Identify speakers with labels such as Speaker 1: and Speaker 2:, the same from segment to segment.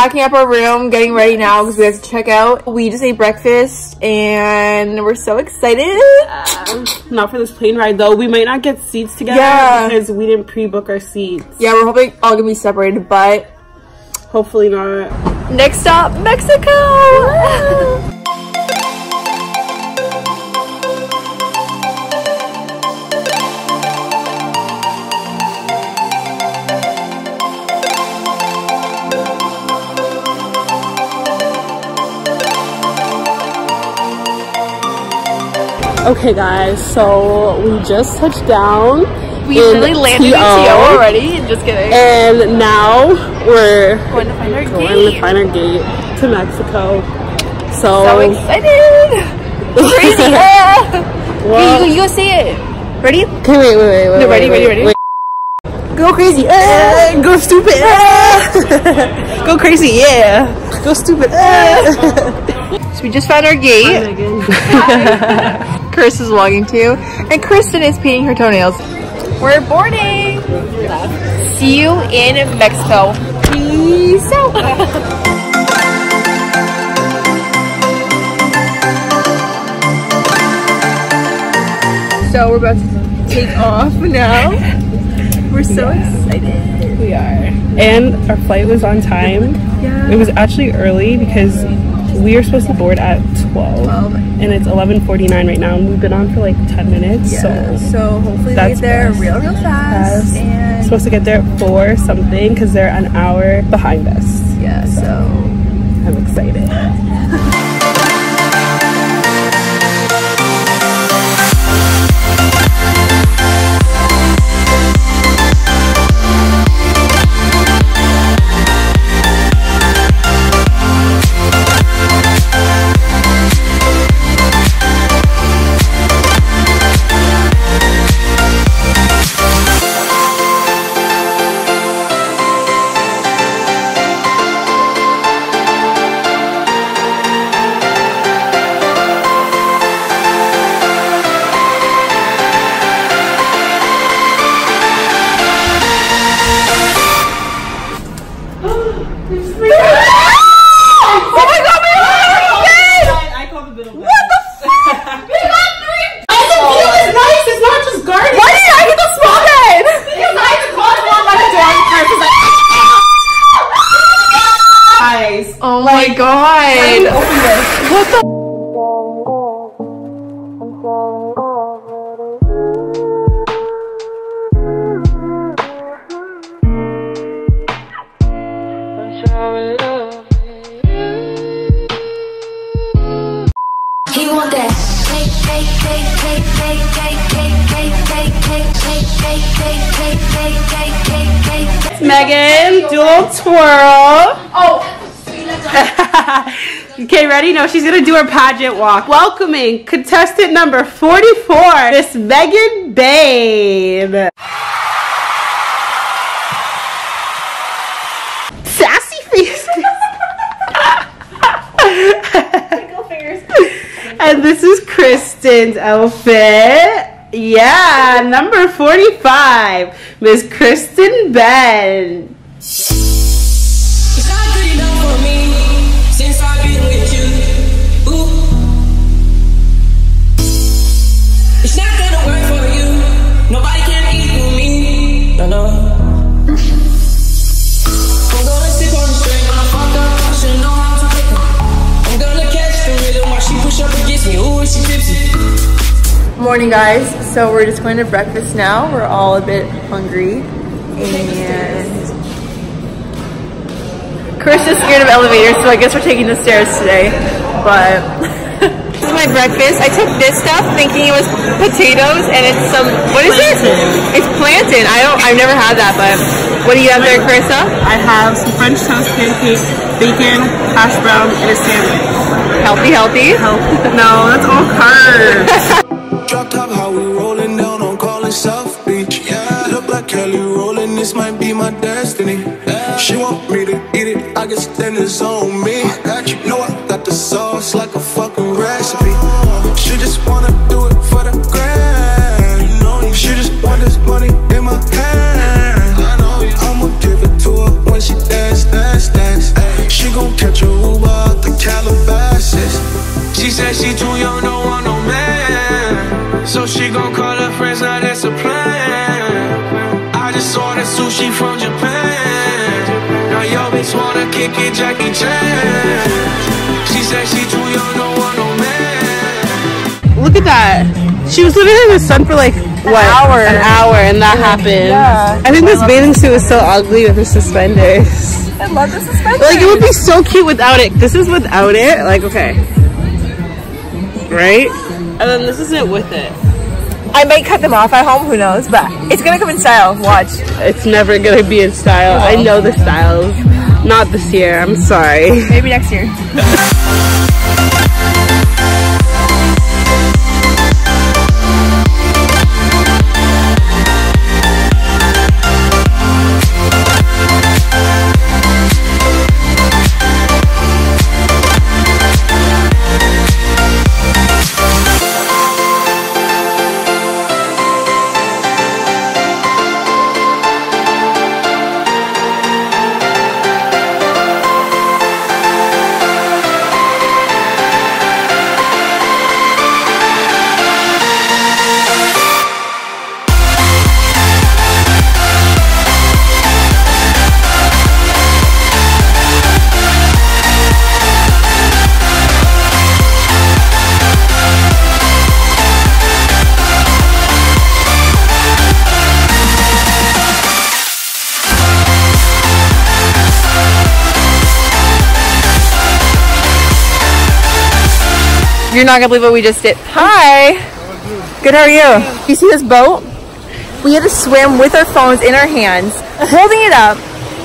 Speaker 1: packing up our room, getting ready now because we have to check out. We just ate breakfast and we're so excited.
Speaker 2: Not for this plane ride though. We might not get seats together
Speaker 1: Yeah.
Speaker 2: because we didn't pre-book our seats.
Speaker 1: Yeah, we're hoping all gonna be separated, but
Speaker 2: Hopefully not.
Speaker 1: next stop, Mexico!
Speaker 2: Okay guys, so we just touched down.
Speaker 1: we really landed in
Speaker 2: TO,
Speaker 1: TO already. Just kidding.
Speaker 2: And now we're
Speaker 1: going to find our
Speaker 2: going
Speaker 1: gate.
Speaker 2: to find our gate to Mexico. So,
Speaker 1: so excited! Crazy! yeah.
Speaker 2: well,
Speaker 1: you, you go see it. Ready?
Speaker 2: okay, wait, wait, wait, wait.
Speaker 1: No, ready,
Speaker 2: wait,
Speaker 1: ready, ready?
Speaker 2: wait. Go crazy, eh, go stupid, eh. go crazy, yeah. Go stupid, eh.
Speaker 1: So we just found our gate. Chris is vlogging too. And Kristen is painting her toenails. We're boarding. See you in Mexico. Peace out. so we're about to take off now. We're so excited.
Speaker 2: We are. And our flight was on time.
Speaker 1: Yeah.
Speaker 2: It was actually early because we are supposed to board at 12.
Speaker 1: 12.
Speaker 2: And it's 11.49 right now and we've been on for like 10 minutes.
Speaker 1: Yeah.
Speaker 2: So
Speaker 1: So hopefully
Speaker 2: That's
Speaker 1: get there real, real fast.
Speaker 2: Fast.
Speaker 1: And
Speaker 2: supposed to get there at 4 something because they're an hour behind us.
Speaker 1: yeah, so
Speaker 2: I'm excited.
Speaker 1: Oh like, my god. How do you
Speaker 2: open this?
Speaker 1: What the?
Speaker 2: Okay, ready? No, she's gonna do her pageant walk. Welcoming contestant number 44, Miss Megan Babe. Sassy face. and this is Kristen's outfit. Yeah, number 45, Miss Kristen Behn.
Speaker 3: It's not good enough for me
Speaker 1: Morning, guys. So we're just going to breakfast now. We're all a bit hungry, and Chris is scared of elevators, so I guess we're taking the stairs today. But this is my breakfast. I took this stuff thinking it was potatoes, and it's some what is it? It's plantain. I don't. I've never had that, but what do you have there, Carissa?
Speaker 2: I have some French toast pancakes, bacon, hash brown, and a sandwich.
Speaker 1: Healthy, healthy.
Speaker 2: No, that's all carbs.
Speaker 4: Drop top, how we rolling down on calling South Beach. Yeah, look like Kelly Rowland. This might be my destiny. She want me to eat it. I guess then it's on me. I got you. Know I got the sauce like a fucking recipe. She just wanna do it ordered sushi from Japan. Now yo bitch wanna kick it, Jackie Chan. She said she too young, don't want no man.
Speaker 2: Look at that. She was literally in the sun for like what?
Speaker 1: An hour.
Speaker 2: An hour, and that happened.
Speaker 1: Yeah.
Speaker 2: I think this bathing suit is so ugly with the suspenders.
Speaker 1: I love the suspension.
Speaker 2: Like it would be so cute without it. This is without it. Like okay, right? And then this is it with it.
Speaker 1: I might cut them off at home, who knows? But it's gonna come in style. Watch.
Speaker 2: It's never gonna be in style. I know the styles. Not this year. I'm sorry.
Speaker 1: Maybe next year. You're not gonna believe what we just did. Hi. Good. How are you? You see this boat? We had to swim with our phones in our hands, holding it up.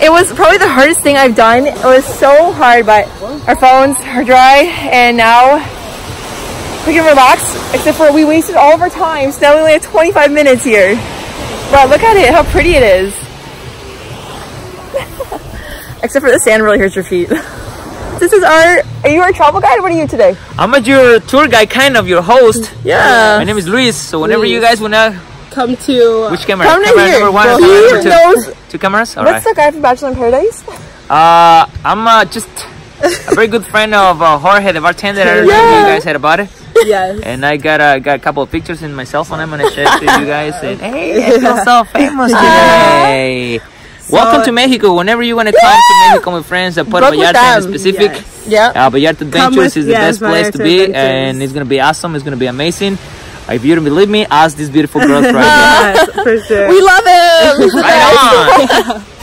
Speaker 1: It was probably the hardest thing I've done. It was so hard, but our phones are dry, and now we can relax. Except for we wasted all of our time. So now we only have 25 minutes here. But look at it, how pretty it is. Except for the sand really hurts your feet. This is our. Are you our travel guide? What are you today?
Speaker 5: I'm a your tour guide, kind of your host.
Speaker 2: Yeah.
Speaker 5: My name is Luis. So whenever
Speaker 2: Luis.
Speaker 5: you guys wanna,
Speaker 2: Come to.
Speaker 5: which camera?
Speaker 2: Come to
Speaker 5: camera
Speaker 2: here.
Speaker 5: number one
Speaker 2: Well,
Speaker 5: camera
Speaker 2: he
Speaker 5: number two?
Speaker 2: knows-
Speaker 5: Two cameras. All
Speaker 1: What's
Speaker 5: right.
Speaker 1: the guy from Bachelor in Paradise?
Speaker 5: Uh, I'm uh, just a very good friend of uh, Jorge, the bartender. I don't know if
Speaker 2: Yeah.
Speaker 5: you guys heard about it.
Speaker 2: Yes.
Speaker 5: And I got uh, got a couple of pictures in my cell phone. I'm gonna share it to you guys. And hey, I feel so famous today. Welcome to Mexico. Whenever you want to come to Mexico with friends, uh, Puerto
Speaker 1: Book with
Speaker 5: Vallarta in
Speaker 1: them.
Speaker 5: specific.
Speaker 1: Yeah.
Speaker 5: Uh, Vallarta Adventures
Speaker 2: with-
Speaker 5: is the
Speaker 2: yes,
Speaker 5: best place to be,
Speaker 2: Adventures.
Speaker 5: and it's gonna be awesome. It's gonna be amazing. If you don't believe me, ask these beautiful girls right here.
Speaker 2: yes, for sure.
Speaker 1: We love him.
Speaker 5: Right on.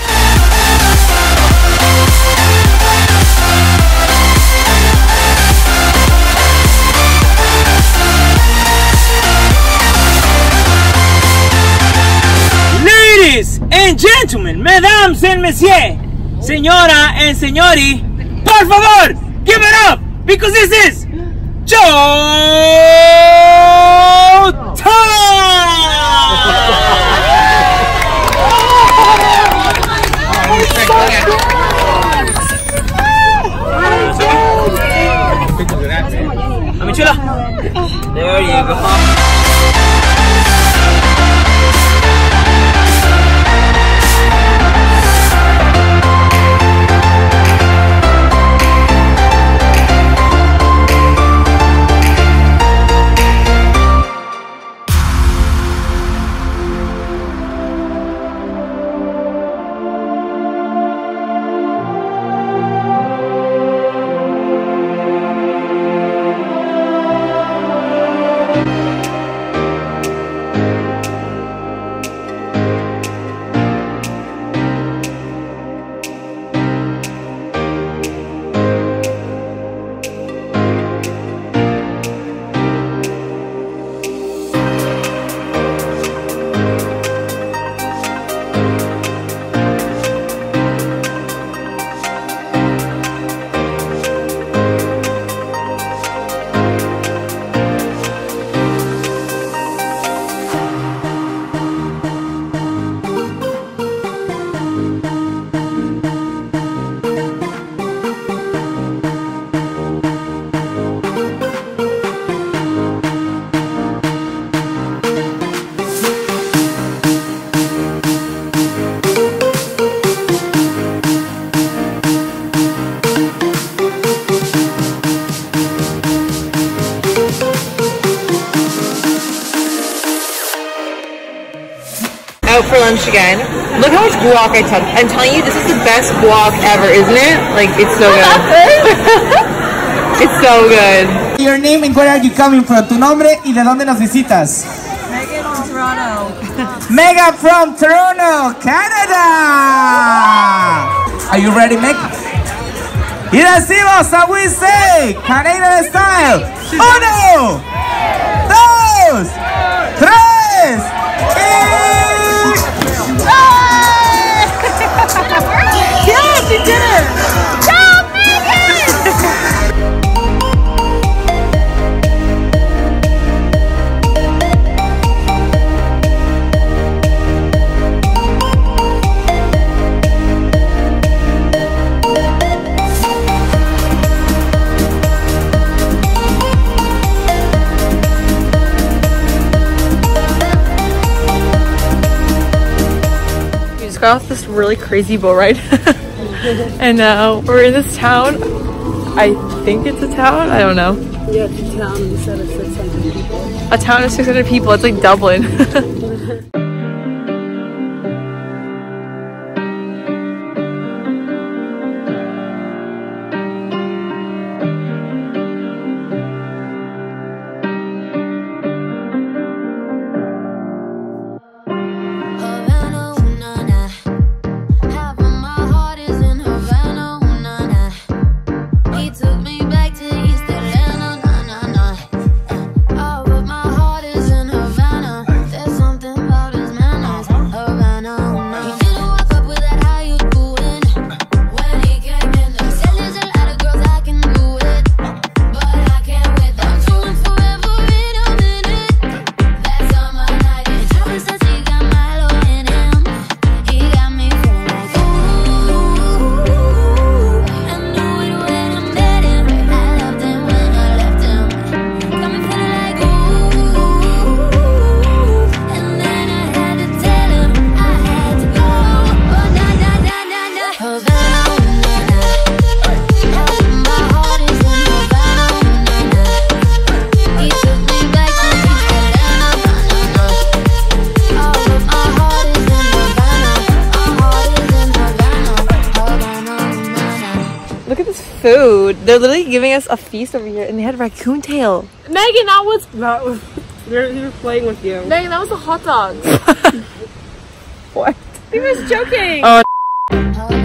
Speaker 5: mesdames and messieurs, señora and señori, por favor, give it up because this is Joe Time! chula. There you go.
Speaker 6: Out for lunch again. Look how much guac I took. I'm telling you, this is the best guac ever, isn't it? Like, it's so good. it's so good.
Speaker 7: Your name and where are you coming from? Tu nombre y de dónde nos visitas?
Speaker 2: Megan from Toronto.
Speaker 7: Megan from Toronto, Canada. Are you ready, Meg? Y decimos a we say, Canadian style. Uno, dos, tres,
Speaker 6: just got off this really crazy boat ride. and now we're in this town. I think it's a town. I don't know.
Speaker 2: Yeah, it's a town instead of 600 people.
Speaker 6: A town of 600 people. It's like Dublin. Look at this food. They're literally giving us a feast over here and they had a raccoon tail.
Speaker 2: Megan, that was. That was they're, they were playing with you.
Speaker 6: Megan, that was a hot dog. what?
Speaker 2: He was joking.
Speaker 6: Oh.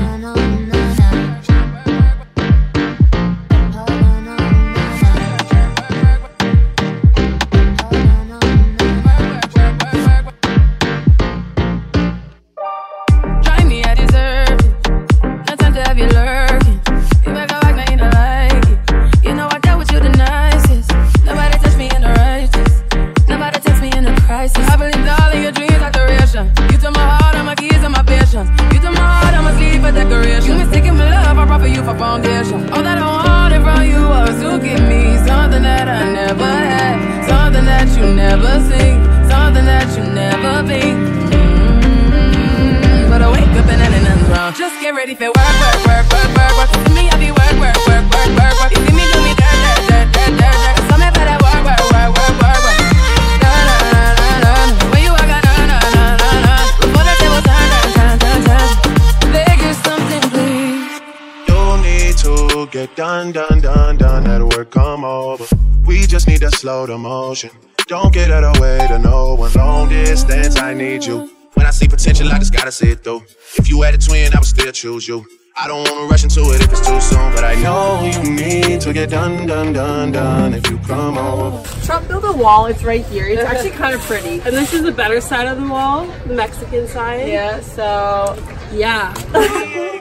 Speaker 8: Just
Speaker 9: need slow the motion. Don't get out of way to no one. Long distance, I need you. When I see potential, I just gotta see it through. If you had a twin, I would still choose you. I don't wanna rush into it if it's too soon, but I know you need to get done, done, done, done. If you come over.
Speaker 6: Trump built a wall. It's right here. It's actually kind of pretty.
Speaker 2: And this is the better side of the wall, the Mexican side.
Speaker 6: Yeah, so
Speaker 2: Yeah.